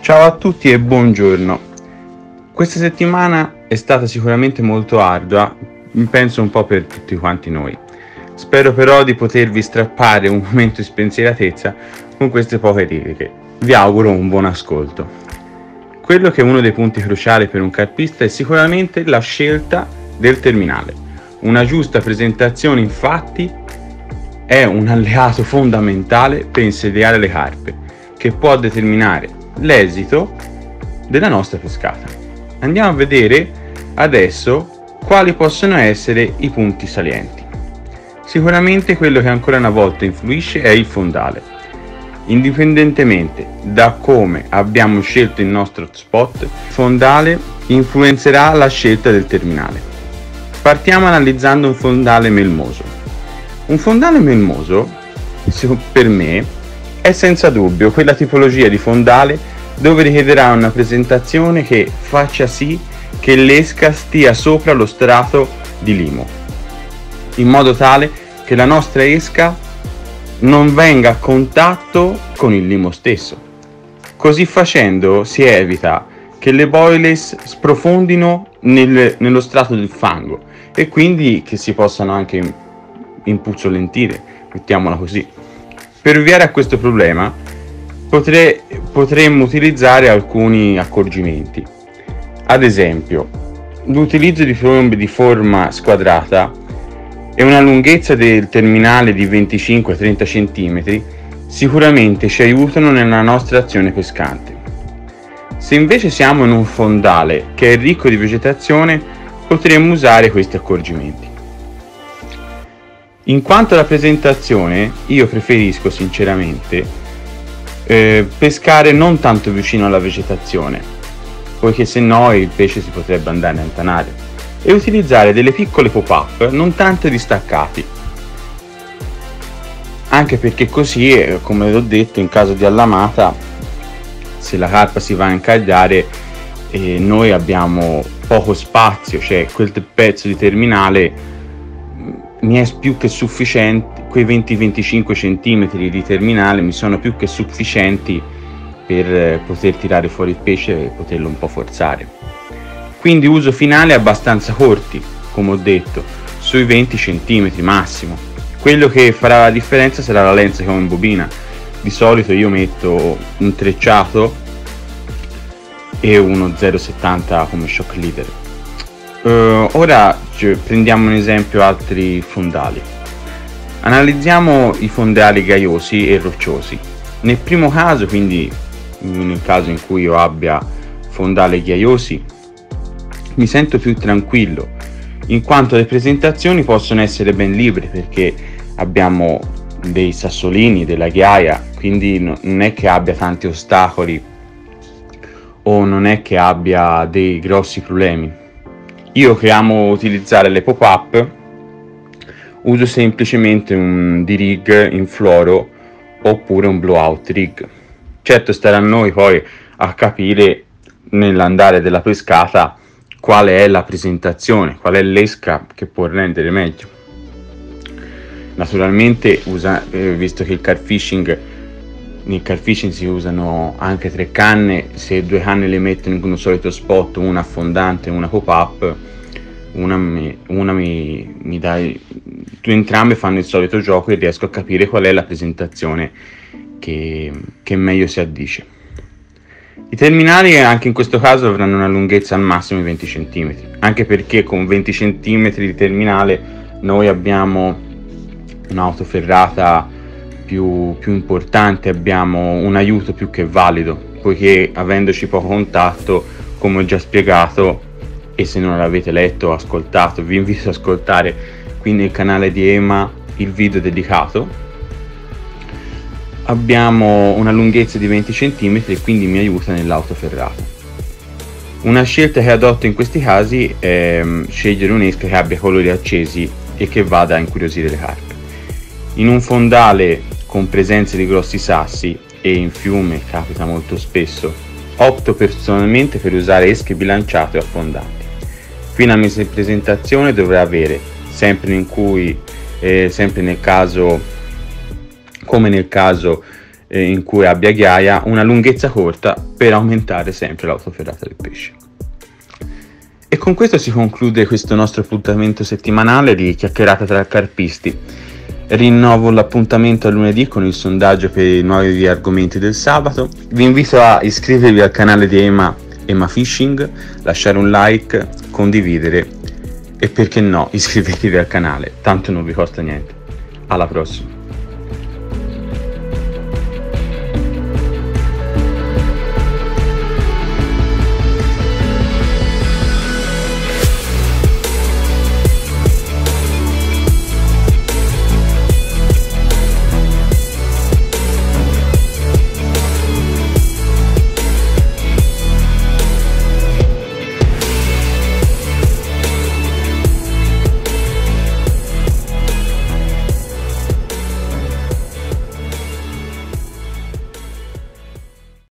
Ciao a tutti e buongiorno. Questa settimana è stata sicuramente molto ardua, penso un po' per tutti quanti noi. Spero però di potervi strappare un momento di spensieratezza con queste poche righe. Vi auguro un buon ascolto. Quello che è uno dei punti cruciali per un carpista è sicuramente la scelta del terminale. Una giusta presentazione infatti è un alleato fondamentale per insediare le carpe, che può determinare l'esito della nostra pescata. Andiamo a vedere adesso quali possono essere i punti salienti. Sicuramente quello che ancora una volta influisce è il fondale. Indipendentemente da come abbiamo scelto il nostro spot, fondale influenzerà la scelta del terminale. Partiamo analizzando un fondale melmoso. Un fondale melmoso, per me, è senza dubbio quella tipologia di fondale dove richiederà una presentazione che faccia sì che l'esca stia sopra lo strato di limo, in modo tale che la nostra esca non venga a contatto con il limo stesso. Così facendo si evita che le boilies sprofondino nel, nello strato del fango e quindi che si possano anche impuzzolentire, mettiamola così. Per ovviare a questo problema potrei, potremmo utilizzare alcuni accorgimenti. Ad esempio, l'utilizzo di trombe di forma squadrata e una lunghezza del terminale di 25-30 cm sicuramente ci aiutano nella nostra azione pescante. Se invece siamo in un fondale che è ricco di vegetazione, potremmo usare questi accorgimenti. In quanto alla presentazione, io preferisco sinceramente eh, pescare non tanto vicino alla vegetazione, poiché se no il pesce si potrebbe andare a antanare, e utilizzare delle piccole pop-up non tanto distaccati. Anche perché così, eh, come ho detto, in caso di allamata se la carpa si va a incagliare e noi abbiamo poco spazio, cioè quel pezzo di terminale mm, mi è più che sufficiente, quei 20-25 cm di terminale mi sono più che sufficienti per eh, poter tirare fuori il pesce e poterlo un po' forzare. Quindi uso finale abbastanza corti, come ho detto, sui 20 cm massimo. Quello che farà la differenza sarà la lenza che ho in bobina di solito io metto un trecciato e uno 0,70 come shock leader. Uh, ora prendiamo un esempio altri fondali. Analizziamo i fondali gaiosi e rocciosi. Nel primo caso, quindi nel caso in cui io abbia fondali ghiaiosi, mi sento più tranquillo, in quanto le presentazioni possono essere ben libere perché abbiamo dei sassolini, della ghiaia, quindi non è che abbia tanti ostacoli o non è che abbia dei grossi problemi. Io che amo utilizzare le pop-up uso semplicemente un D-Rig in fluoro oppure un blowout rig. Certo starà a noi poi a capire nell'andare della pescata qual è la presentazione, qual è l'esca che può rendere meglio. Naturalmente, usa, eh, visto che il car fishing, nel car fishing si usano anche tre canne, se due canne le mettono in un solito spot, una affondante e una pop-up, una, mi, una mi, mi dà, entrambe fanno il solito gioco e riesco a capire qual è la presentazione che, che meglio si addice. I terminali anche in questo caso avranno una lunghezza al massimo di 20 cm, anche perché con 20 cm di terminale noi abbiamo un'auto ferrata più, più importante, abbiamo un aiuto più che valido, poiché avendoci poco contatto, come ho già spiegato, e se non l'avete letto o ascoltato, vi invito ad ascoltare qui nel canale di Ema il video dedicato. Abbiamo una lunghezza di 20 cm e quindi mi aiuta nell'auto ferrata. Una scelta che adotto in questi casi è mm, scegliere un'esca che abbia colori accesi e che vada a incuriosire le carpe. In un fondale con presenza di grossi sassi e in fiume capita molto spesso, opto personalmente per usare esche bilanciate o affondanti. Qui la mia presentazione dovrà avere, sempre, cui, eh, sempre nel caso, come nel caso eh, in cui abbia ghiaia una lunghezza corta per aumentare sempre l'autoferrata del pesce. E con questo si conclude questo nostro appuntamento settimanale di chiacchierata tra carpisti. Rinnovo l'appuntamento a lunedì con il sondaggio per i nuovi argomenti del sabato. Vi invito a iscrivervi al canale di Ema, Ema Fishing, lasciare un like, condividere e perché no iscrivetevi al canale, tanto non vi costa niente. Alla prossima!